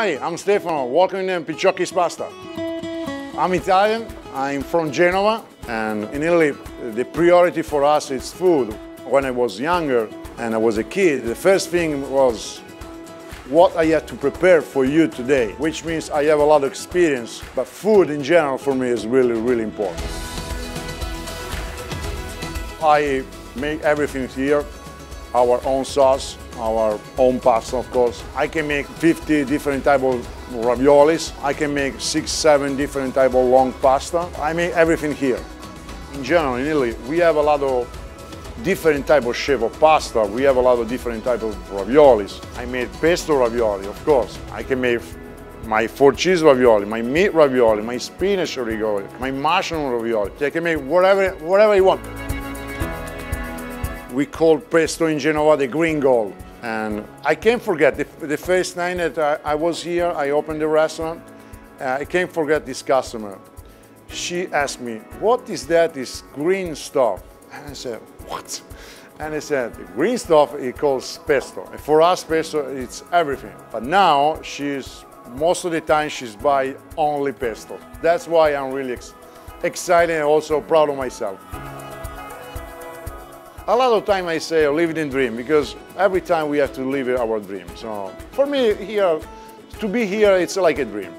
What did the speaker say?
Hi, I'm Stefano, welcome in Picciocchi's Pasta. I'm Italian, I'm from Genova, and in Italy the priority for us is food. When I was younger and I was a kid, the first thing was what I had to prepare for you today, which means I have a lot of experience, but food in general for me is really, really important. I make everything here, our own sauce, our own pasta, of course. I can make 50 different type of raviolis. I can make six, seven different type of long pasta. I make everything here. In general, in Italy, we have a lot of different type of shape of pasta. We have a lot of different type of raviolis. I made pesto ravioli, of course. I can make my four cheese ravioli, my meat ravioli, my spinach ravioli, my mushroom ravioli. I can make whatever, whatever you want. We call pesto in Genova the green gold. And I can't forget the, the first night that I, I, was here, I opened the restaurant, uh, I can't forget this customer. She asked me, what is that, this green stuff? And I said, what? And I said, the green stuff it calls pesto. And for us, pesto, it's everything. But now, she's, most of the time, she's buy only pesto. That's why I'm really ex excited and also proud of myself. A lot of time I say live in dream because every time we have to live our dream. So for me here, to be here, it's like a dream.